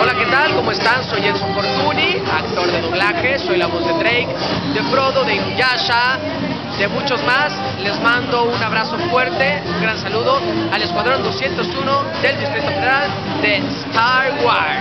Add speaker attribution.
Speaker 1: Hola, ¿qué tal? ¿Cómo están? Soy Enzo Fortuny, actor de doblaje, soy la voz de Drake, de Frodo, de Inuyasha, de muchos más. Les mando un abrazo fuerte, un gran saludo al Escuadrón 201 del Distrito Federal de Star Wars.